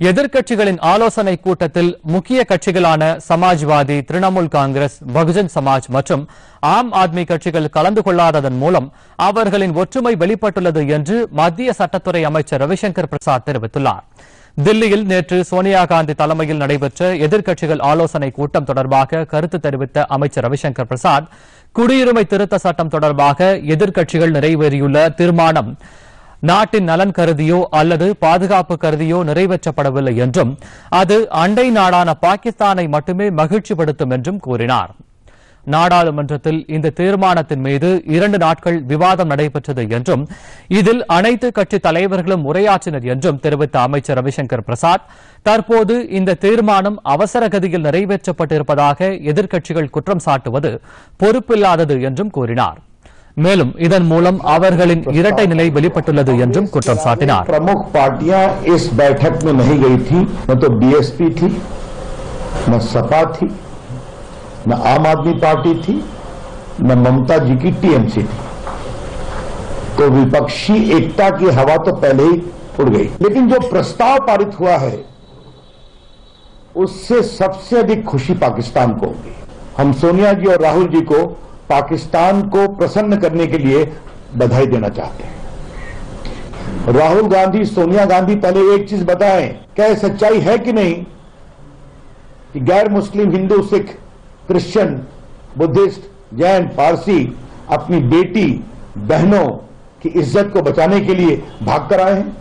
எதிர்க்கட்சிகளின் ஆலோசனை கூட்டத்தில் முக்கிய கட்சிகளான சமாஜ்வாதி திரிணாமுல் காங்கிரஸ் பகுஜன் சமாஜ் மற்றும் ஆம் ஆத்மி கட்சிகள் கலந்து கொள்ளாததன் மூலம் அவர்களின் ஒற்றுமை வெளிப்பட்டுள்ளது என்று மத்திய சட்டத்துறை அமைச்சர் ரவிசங்கர் பிரசாத் தெரிவித்துள்ளார். தில்லியில் நேற்று சோனியா காந்தி தலைமையில் நடைபெற்ற எதிர்க்கட்சிகள் ஆலோசனை கூட்டம் தொடர்பாக கருத்து தெரிவித்த அமைச்சர் ரவிசங்கர் பிரசாத் குடியுரிமை திருத்த சட்டம் தொடர்பாக எதிர்க்கட்சிகள் நிறைவேறியுள்ள தீர்மானம் நாட்டின் நலன் கருதியோ அல்லது பாதுகாப்பு கருதியோ நிறைவேற்றப்படவில்லை என்றும் அது அண்டை நாடான பாகிஸ்தானை மட்டுமே மகிழ்ச்சிப்படுத்தும் என்றும் கூறினார். நாடாளுமன்றத்தில் இந்த தீர்மானத்தின் மீது இரண்டு நாட்கள் விவாதம் நடைபெற்றது என்றும் இதில் அனைத்து கட்சி தலைவர்களும் உரையாற்றினர் என்றும் தெரிவித்த அமைச்சர் ரவிசங்கர் பிரசாத் தற்போது இந்த தீர்மானம் அவசர கதியில் நிறைவேற்றப்பட்டிருப்பதாக எதிர்க்கட்சிகள் குற்றம் சாட்டுவது பொறுப்பில்லாதது என்றும் கூறினார். மேலும் இதன் மூலம் அவர்களின் இரட்டை நிலை வெளிப்பட்டுள்ளது என்றும் குற்றம் சாட்டினார் प्रमुख पार्टियां इस बैठक में नहीं गई थी न तो बीएसपी थी न सपा थी न आम आदमी पार्टी थी न ममता जी की टीएमसी थी तो विपक्षी एकता की हवा तो पहले ही उड़ गई लेकिन जो प्रस्ताव पारित हुआ है उससे सबसे अधिक खुशी पाकिस्तान को होगी हम सोनिया जी और राहुल जी को पाकिस्तान को प्रसन्न करने के लिए बधाई देना चाहते हैं। राहुल गांधी, सोनिया गांधी पहले एक चीज़ बताएँ, क्या सच्चाई है कि नहीं? कि गैर मुस्लिम, हिंदू, सिख, क्रिश्चियन, बुद्धिस्ट, जैन पारसी अपनी बेटी, बहनों की इज़्ज़त को बचाने के लिए भाग कर आए हैं?